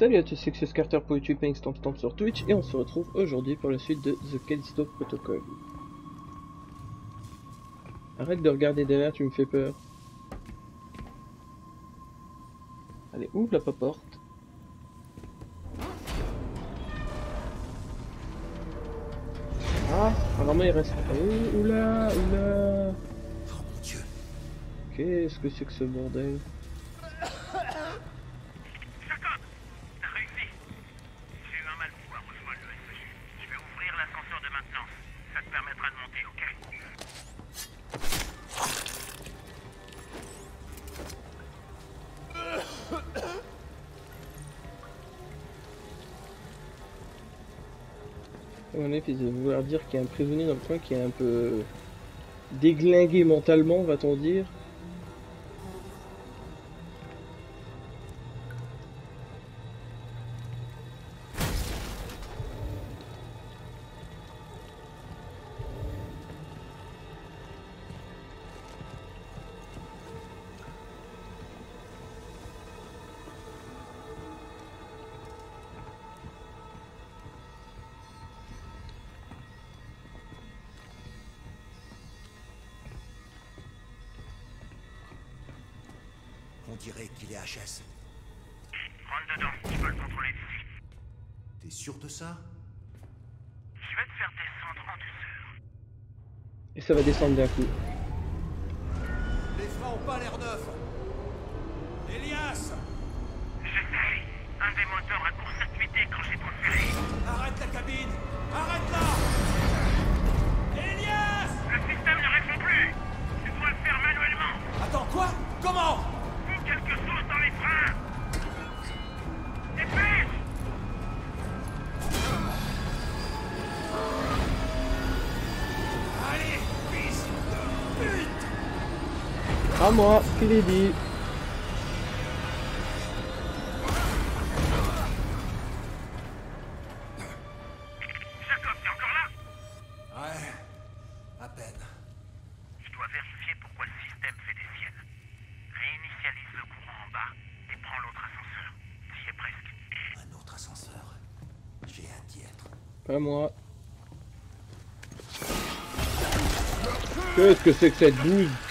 Salut à tous, c'est Carter pour YouTube et Stamp sur Twitch et on se retrouve aujourd'hui pour la suite de The Callisto Protocol. Arrête de regarder derrière, tu me fais peur. Allez, ouvre la porte. Ah, apparemment il reste... Oh, oula, oula Oh mon dieu Qu'est-ce que c'est que ce bordel? Dire qu'il un prisonnier dans le coin qui est un peu déglingué mentalement, va-t-on dire. On dirait qu'il est HS. Rentre dedans, je peux le contrôler d'ici. T'es sûr de ça? Je vais te faire descendre en douceur. Et ça va descendre d'un coup. Les freins ont pas l'air neufs hâte d'y être. Pas moi. Qu'est-ce que c'est que cette bouse?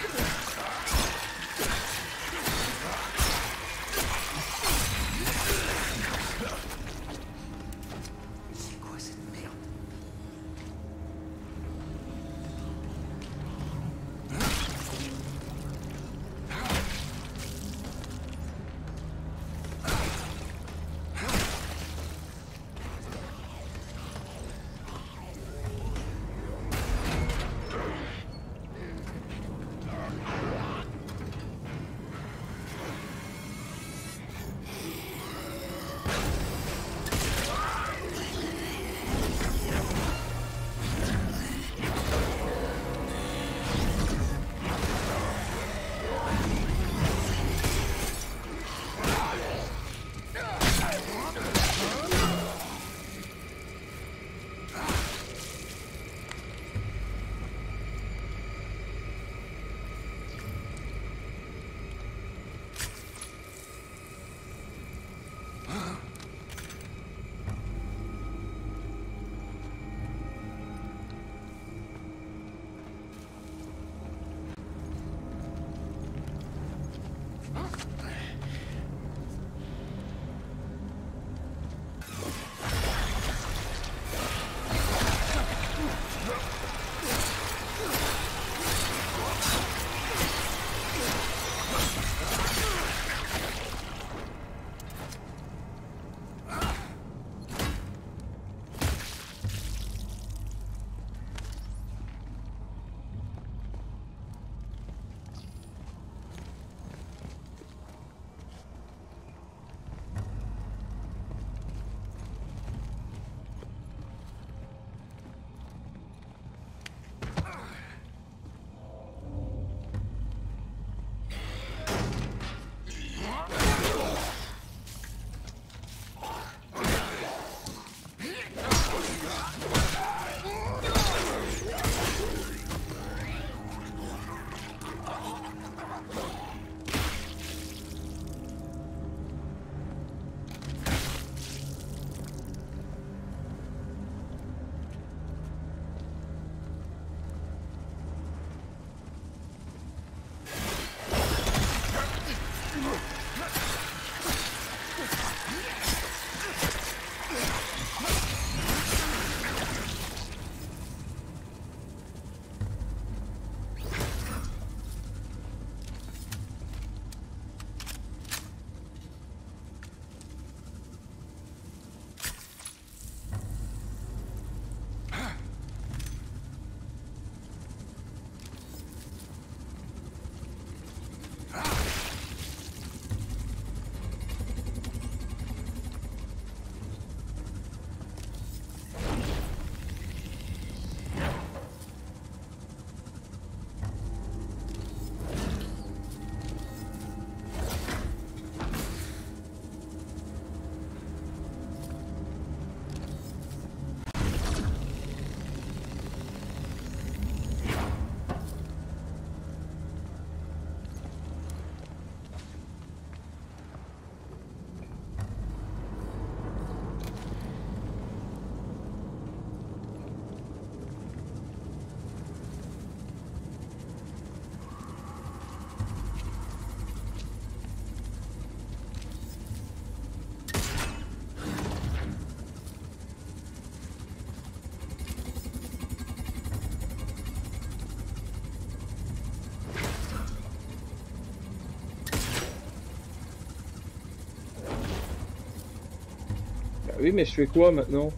Oui, mais je fais quoi maintenant?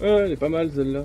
Ouais, elle est pas mal celle-là.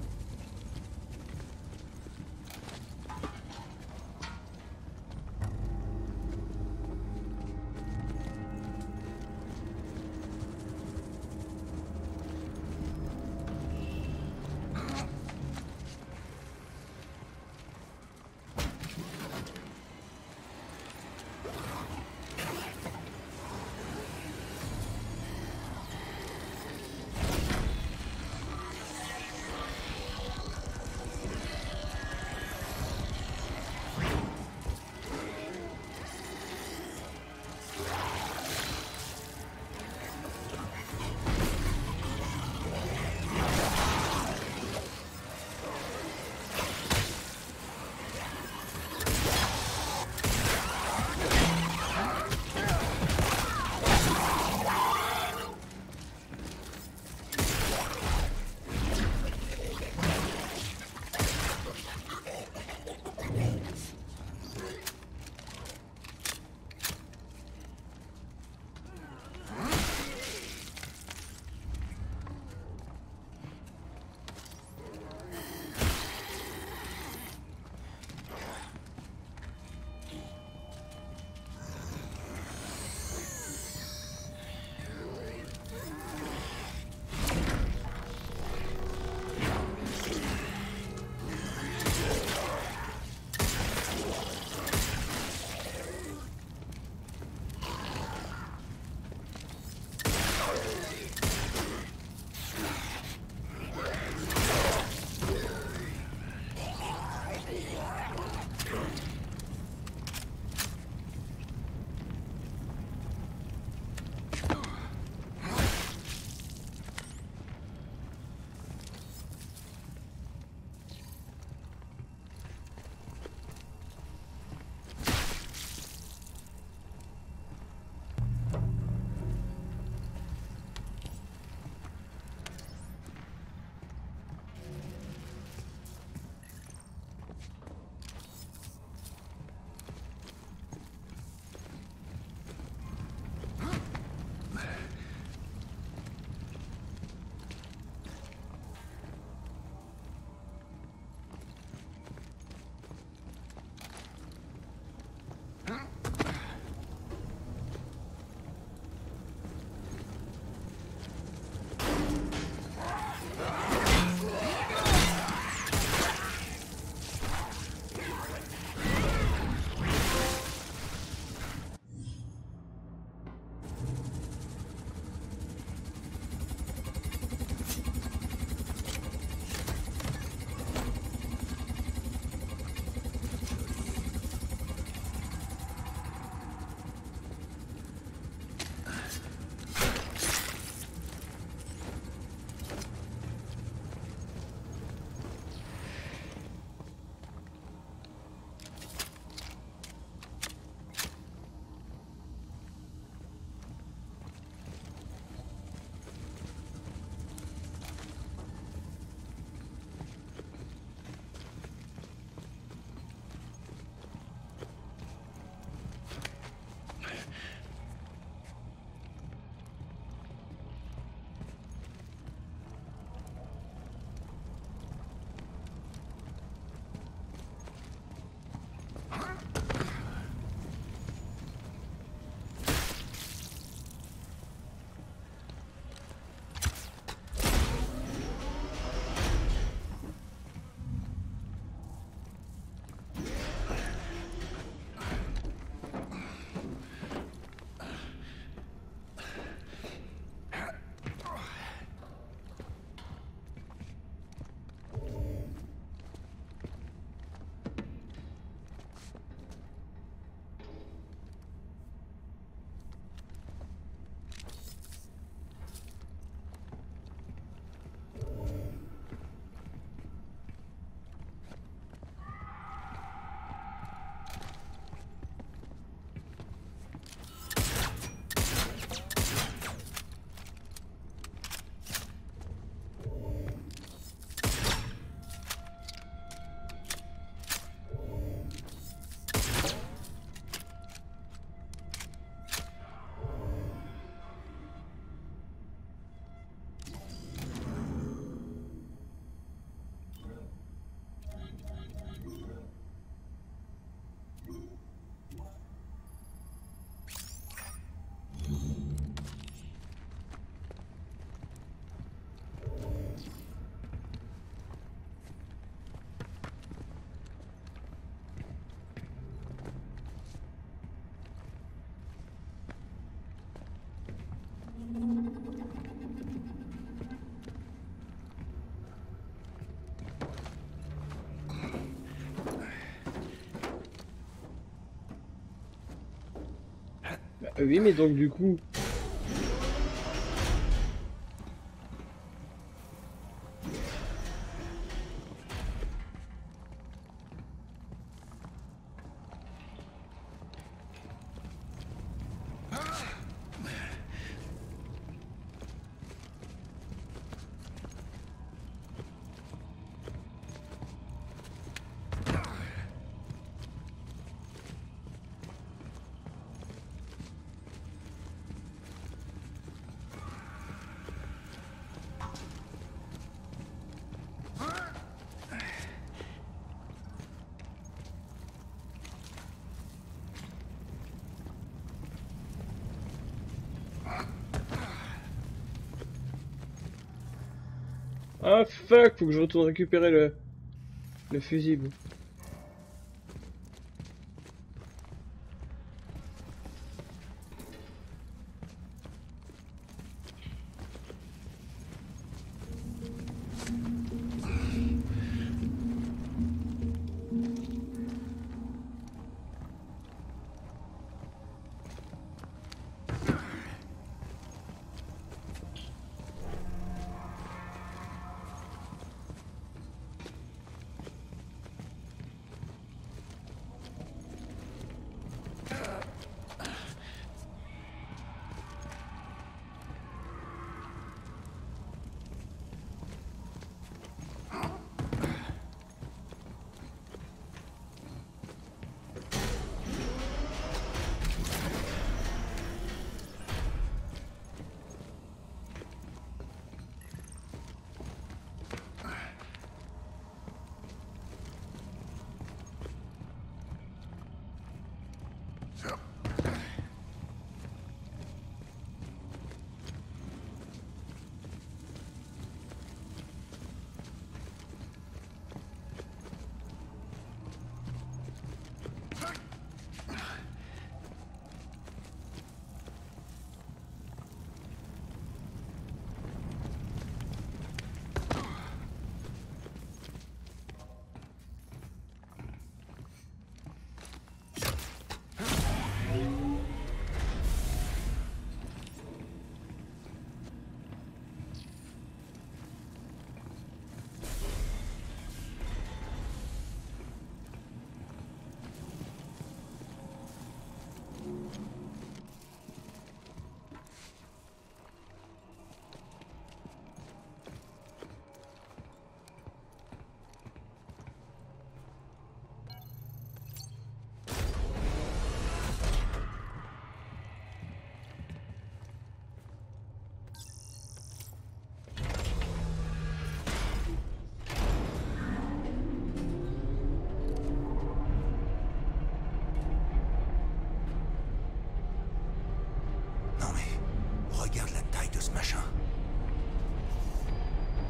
Ah oui, mais donc du coup, fuck, faut que je retourne récupérer le, le fusible.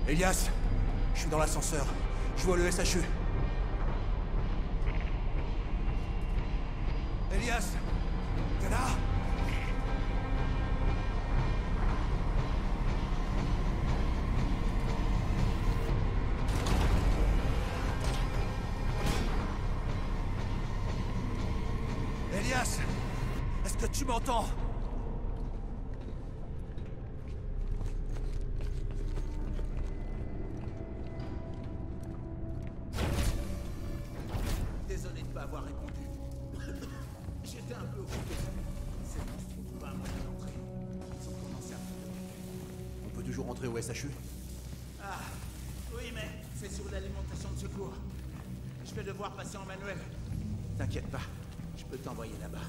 Elias, je suis dans l'ascenseur. Je vois le SHE. T'inquiète pas, je peux t'envoyer là-bas.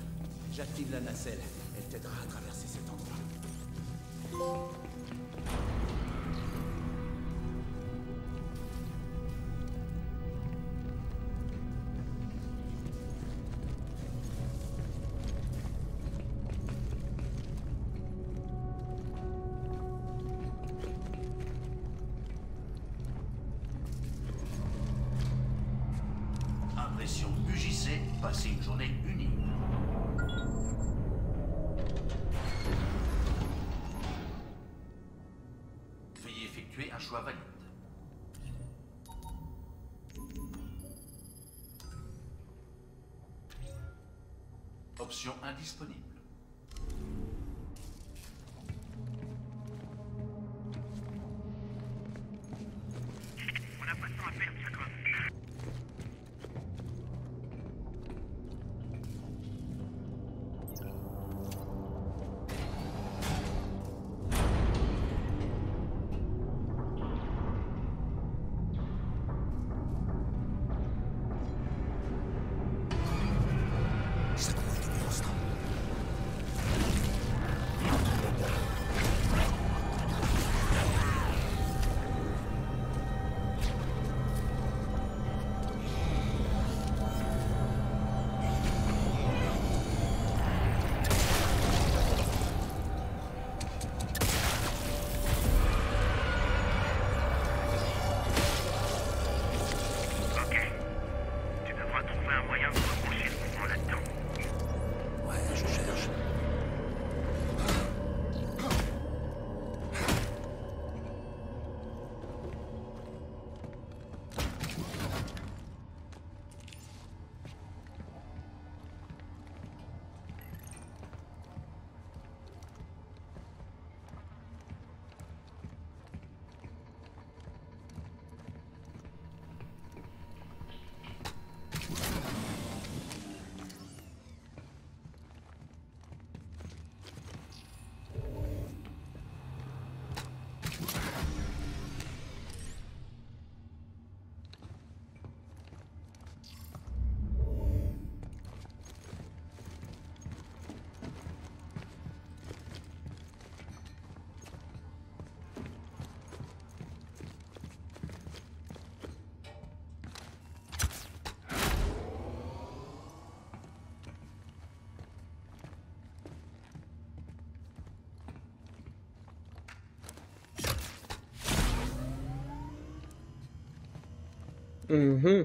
J'active la nacelle, elle t'aidera à traverser cet endroit. option indisponible. Mm-hmm.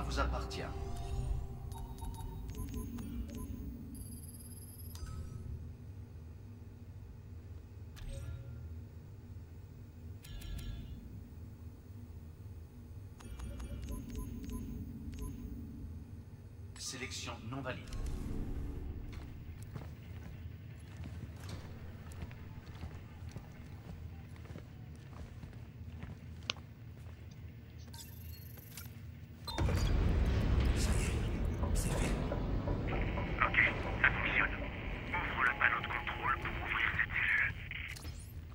Vous appartient.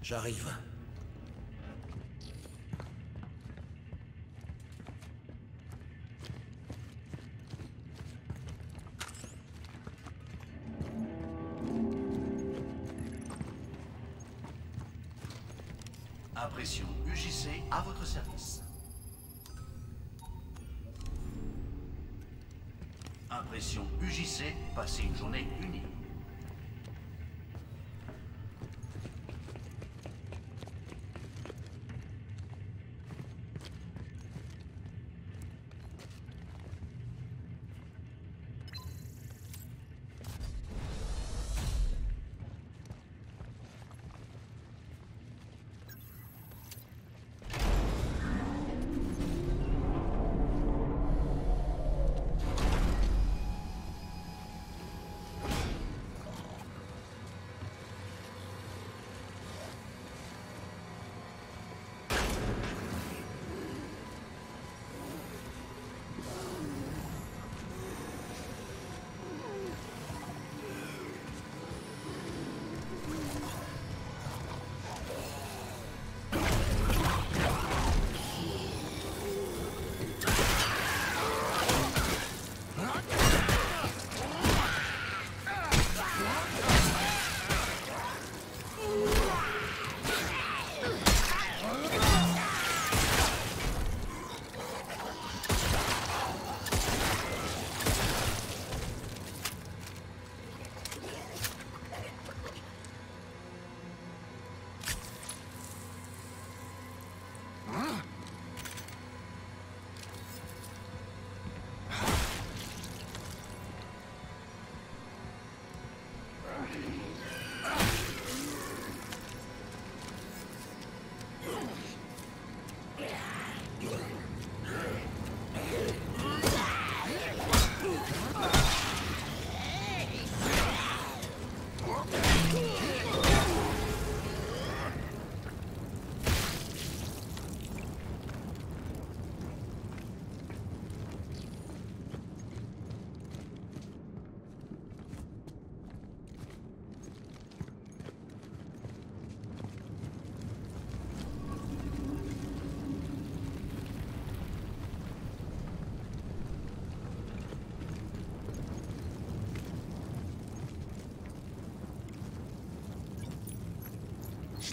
J'arrive. Impression UJC à votre service. Impression UJC, passer une journée unie.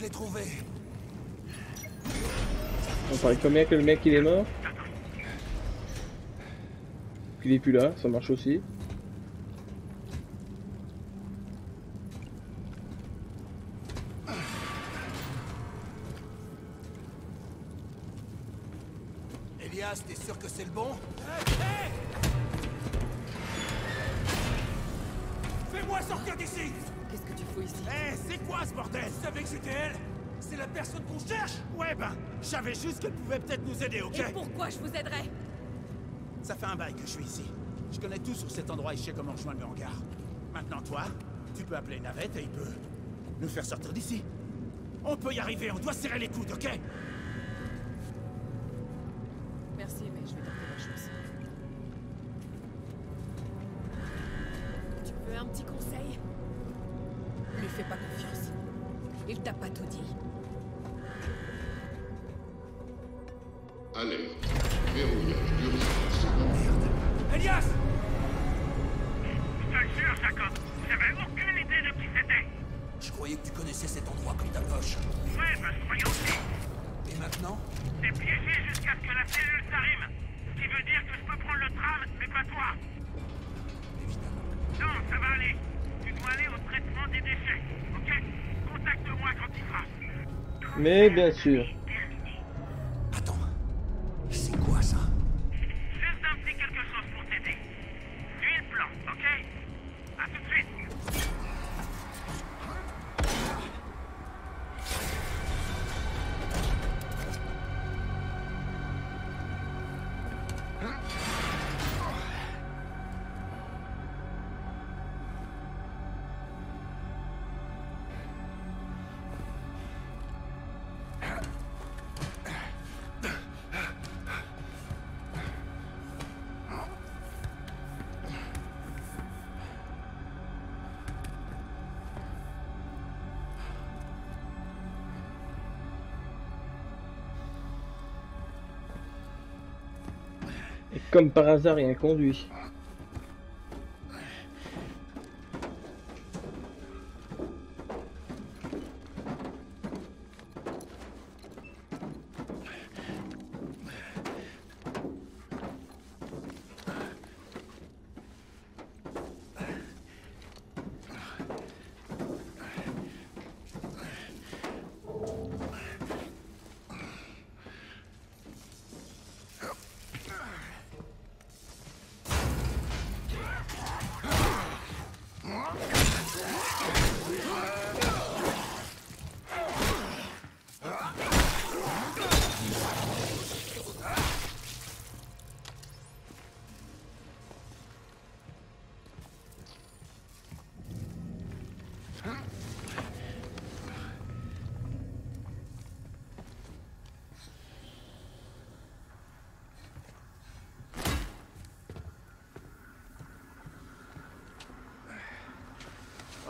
L'ai trouvé. On paraît combien que le mec il est mort Il est plus là, ça marche aussi. Elias, t'es sûr que c'est le bon? Fais-moi sortir d'ici Qu'est-ce que tu fous ici Eh, c'est quoi ce bordel Vous savez que c'était elle C'est la personne qu'on cherche Ouais, ben, je savais juste qu'elle pouvait peut-être nous aider, ok Et pourquoi je vous aiderais Ça fait un bail que je suis ici. Je connais tout sur cet endroit et je sais comment rejoindre le hangar. Maintenant, toi, tu peux appeler Navette et il peut nous faire sortir d'ici. On peut y arriver, on doit serrer les coudes, ok Mais bien sûr. Comme par hasard, il y a conduit.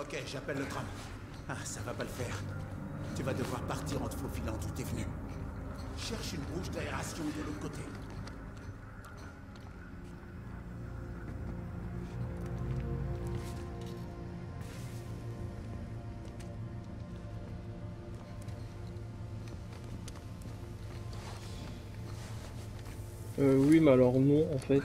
Ok, j'appelle le tram. Ah, ça va pas le faire. Tu vas devoir partir en te faufilant d'où t'es venu. Cherche une bouche d'aération de l'autre côté. Euh, oui, mais alors non, en fait.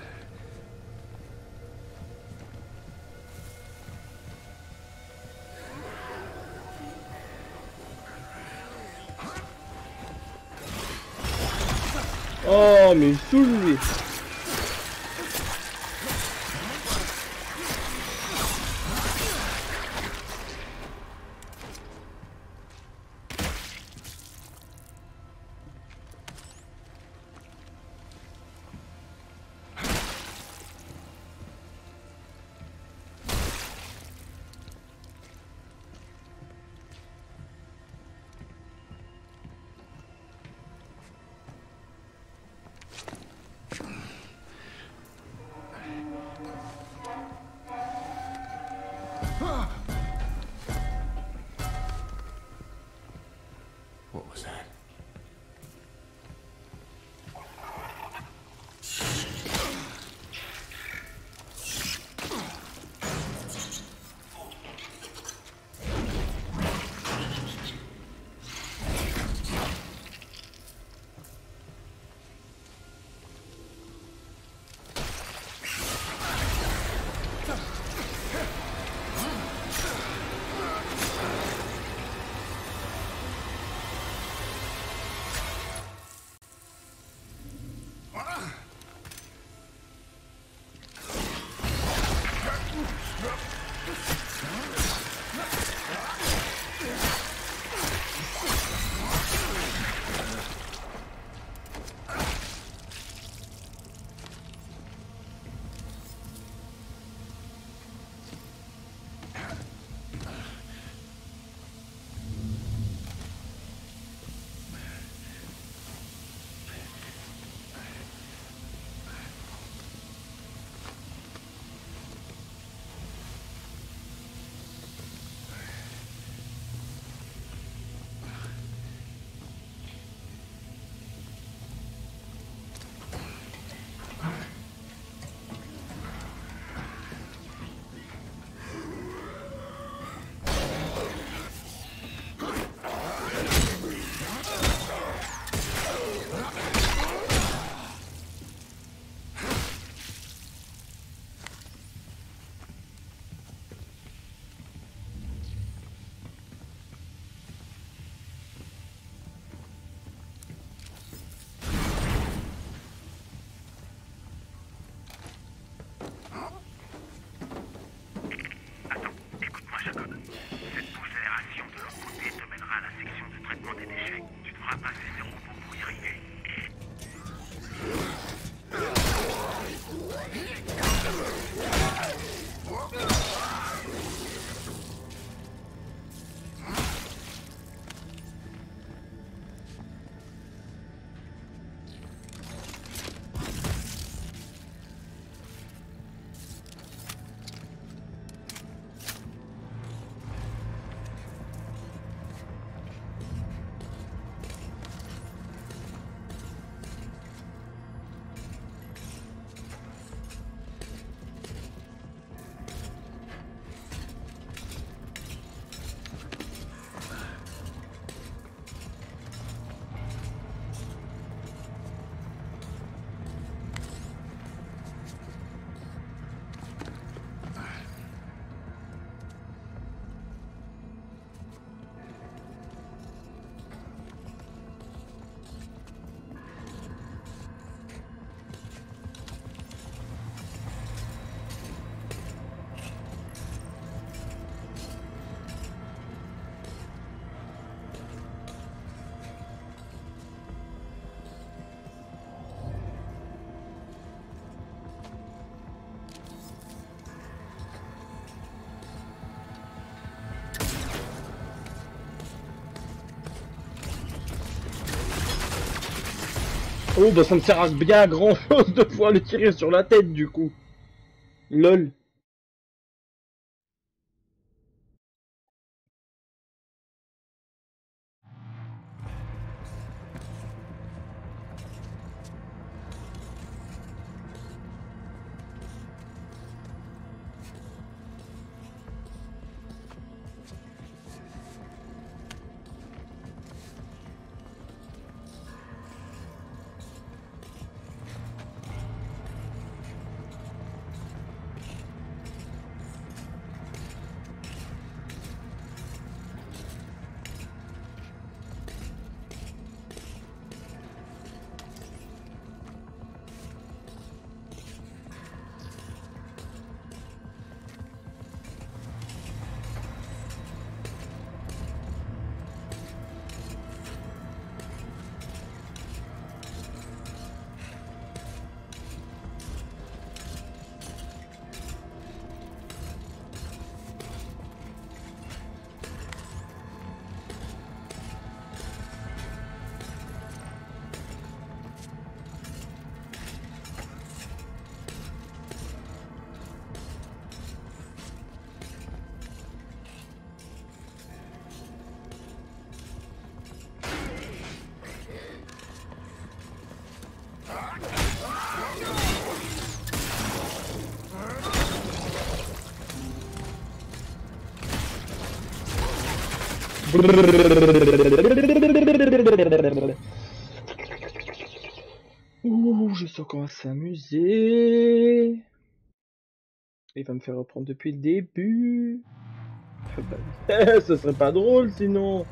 Oh, Oh bah ça me sert à bien grand chose de pouvoir le tirer sur la tête du coup. LOL. Ouh, je sens qu'on va s'amuser. Il va me faire reprendre depuis le début. Ce serait pas drôle sinon.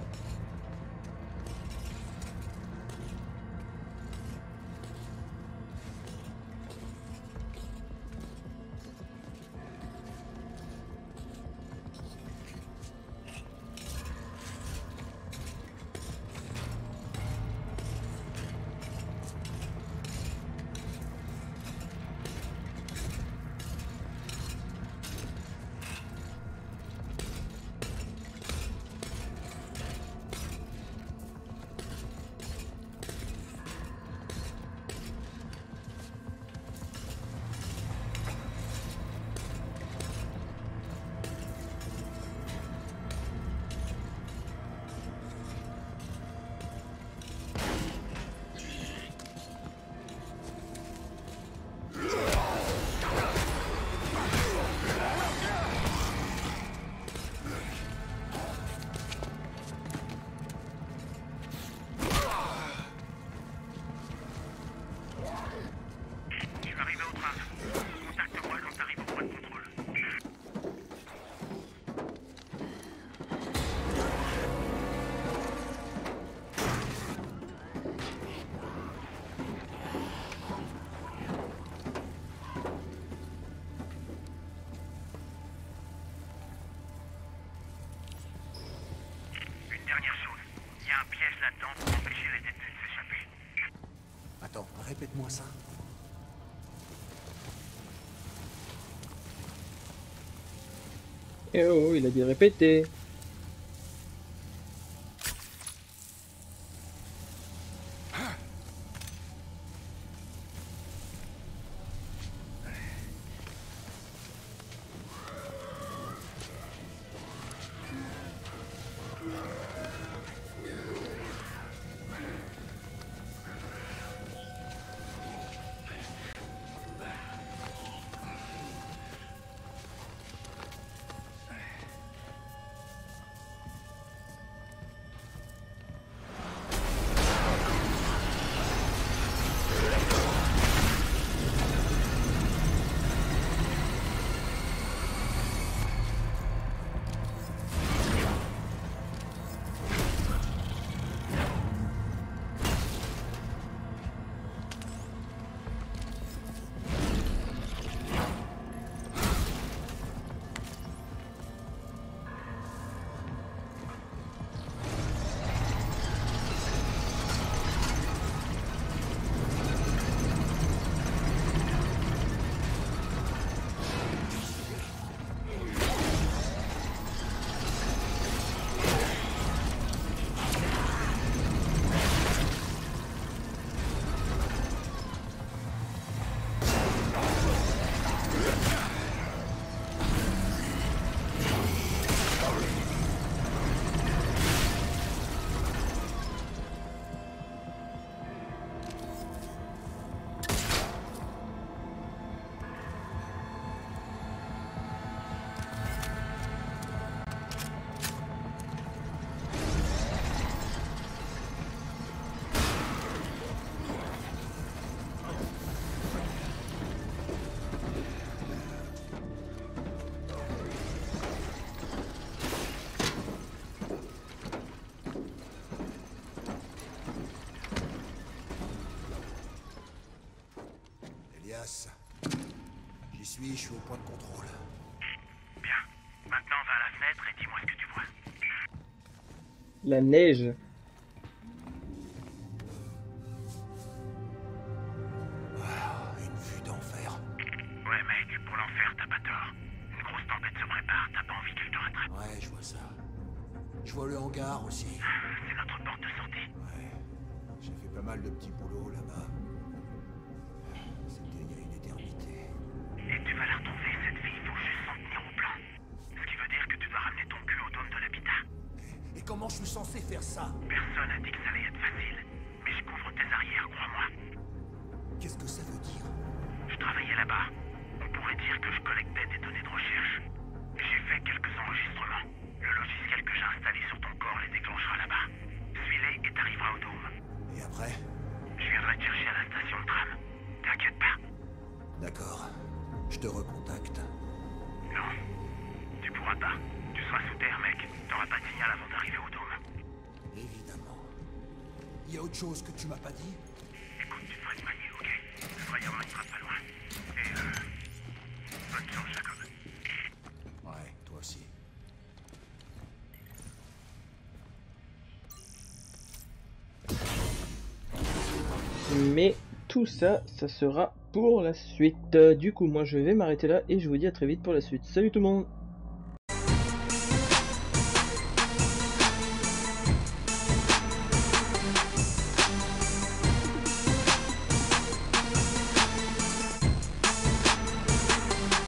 Là-dedans pour empêcher les détenus de s'échapper. Attends, répète-moi ça. Eh oh, il a dit répéter. Je suis au point de contrôle. Bien. Maintenant, va à la fenêtre et dis-moi ce que tu vois. La neige. Ah, une vue d'enfer. Ouais, mec, pour l'enfer, t'as pas tort. Une grosse tempête se prépare, t'as pas envie qu'elle te rattrape. Ouais, je vois ça. Je vois le hangar aussi. C'est notre porte de sortie. Ouais. J'ai fait pas mal de petits boulots là-bas. Tu vas la retrouver, cette fille, faut juste s'en tenir au plan. Ce qui veut dire que tu dois ramener ton cul au dôme de l'habitat. Et comment je suis censé faire ça? Personne a dit que ça allait être facile. Mais je couvre tes arrières, crois-moi. Qu'est-ce que ça veut dire? Je travaillais là-bas. On pourrait dire que je collectais des données de recherche. J'ai fait quelques enregistrements. Le logiciel que j'ai installé sur ton corps les déclenchera là-bas. Suis-les et t'arriveras au dôme. Et après? Je viendrai te chercher à la station de tram. T'inquiète pas. D'accord. Je te recontacte. Non. Tu pourras pas. Tu seras sous terre, mec. T'auras pas de signal avant d'arriver au dôme. Évidemment. Il y a autre chose que tu m'as pas dit? Écoute, tu devrais te manier, ok? Le il sera pas loin. Ça, ça sera pour la suite. Du coup, moi je vais m'arrêter là et je vous dis à très vite pour la suite. Salut tout le monde